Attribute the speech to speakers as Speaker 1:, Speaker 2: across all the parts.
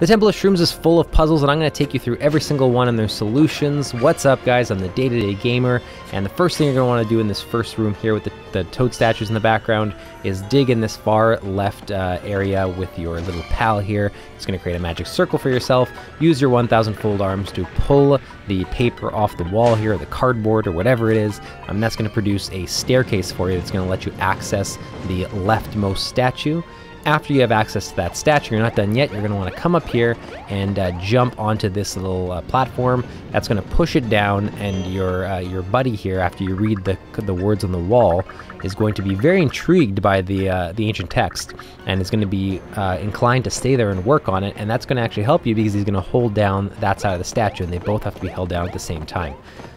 Speaker 1: The Temple of Shrooms is full of puzzles, and I'm going to take you through every single one and their solutions. What's up, guys? I'm the Day to Day Gamer, and the first thing you're going to want to do in this first room here with the, the toad statues in the background is dig in this far left uh, area with your little pal here. It's going to create a magic circle for yourself. Use your 1,000 fold arms to pull the paper off the wall here, or the cardboard, or whatever it is. Um, that's going to produce a staircase for you that's going to let you access the leftmost statue after you have access to that statue, you're not done yet, you're going to want to come up here and uh, jump onto this little uh, platform. That's going to push it down, and your uh, your buddy here, after you read the the words on the wall, is going to be very intrigued by the uh, the ancient text, and is going to be uh, inclined to stay there and work on it. And that's going to actually help you because he's going to hold down that side of the statue, and they both have to be held down at the same time.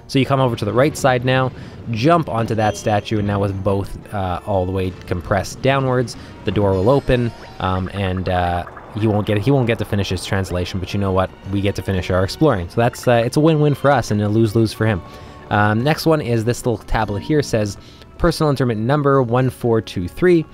Speaker 1: So you come over to the right side now, jump onto that statue, and now with both uh, all the way compressed downwards, the door will open, um, and uh, he won't get he won't get to finish his translation. But you know what? We get to finish our exploring. So that's uh, it's a win-win for us and a lose-lose for him. Um, next one is this little tablet here says personal intermittent number 1423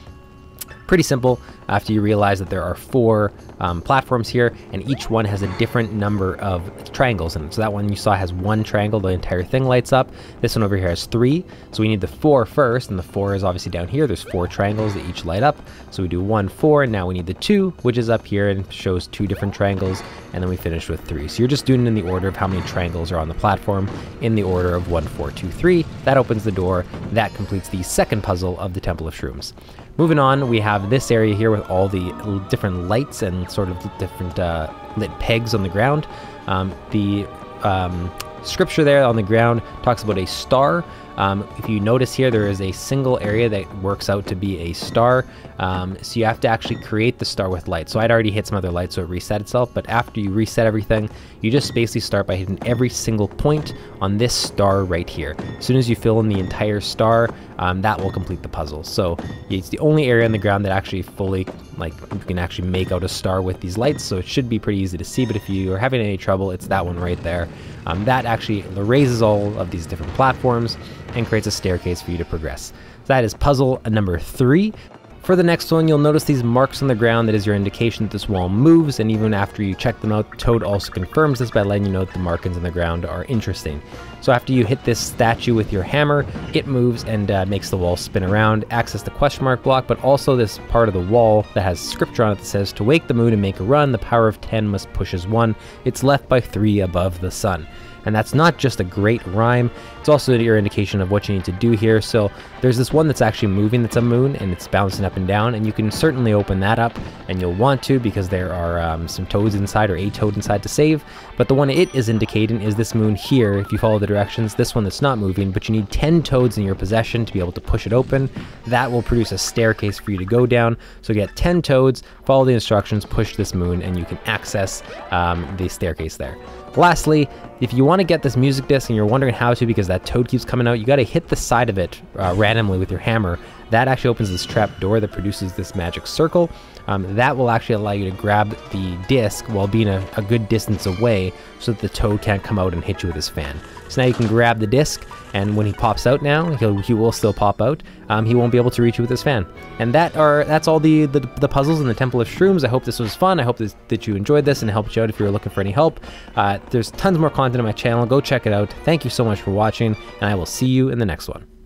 Speaker 1: pretty simple after you realize that there are four um, platforms here and each one has a different number of triangles in it. So that one you saw has one triangle, the entire thing lights up. This one over here has three. So we need the four first and the four is obviously down here. There's four triangles that each light up. So we do one, four, and now we need the two, which is up here and shows two different triangles. And then we finish with three. So you're just doing it in the order of how many triangles are on the platform in the order of one, four, two, three. That opens the door. That completes the second puzzle of the Temple of Shrooms. Moving on, we have this area here with all the different lights and sort of different uh, lit pegs on the ground. Um, the um, scripture there on the ground talks about a star. Um, if you notice here, there is a single area that works out to be a star. Um, so you have to actually create the star with light. So I'd already hit some other lights, so it reset itself. But after you reset everything, you just basically start by hitting every single point on this star right here. As soon as you fill in the entire star, um, that will complete the puzzle. So it's the only area on the ground that actually fully, like, you can actually make out a star with these lights. So it should be pretty easy to see. But if you are having any trouble, it's that one right there. Um, that actually raises all of these different platforms and creates a staircase for you to progress. So that is puzzle number three. For the next one, you'll notice these marks on the ground that is your indication that this wall moves, and even after you check them out, Toad also confirms this by letting you know that the markings on the ground are interesting. So after you hit this statue with your hammer, it moves and uh, makes the wall spin around, access the question mark block, but also this part of the wall that has scripture on it that says, To wake the moon and make a run, the power of 10 must push as 1. It's left by 3 above the sun. And that's not just a great rhyme, it's also your indication of what you need to do here. So there's this one that's actually moving that's a moon and it's bouncing up and down, and you can certainly open that up, and you'll want to because there are um, some toads inside or a toad inside to save. But the one it is indicating is this moon here, if you follow the directions, this one that's not moving, but you need 10 toads in your possession to be able to push it open. That will produce a staircase for you to go down. So get 10 toads, follow the instructions, push this moon, and you can access um, the staircase there. Lastly, if you want to get this music disc and you're wondering how to because that toad keeps coming out, you got to hit the side of it uh, randomly with your hammer. That actually opens this trap door that produces this magic circle. Um, that will actually allow you to grab the disc while being a, a, good distance away so that the toad can't come out and hit you with his fan. So now you can grab the disc, and when he pops out now, he'll, he will still pop out. Um, he won't be able to reach you with his fan. And that are that's all the, the, the puzzles in the Temple of Shrooms. I hope this was fun. I hope this, that you enjoyed this and helped you out if you were looking for any help. Uh, there's tons more content on my channel. Go check it out. Thank you so much for watching, and I will see you in the next one.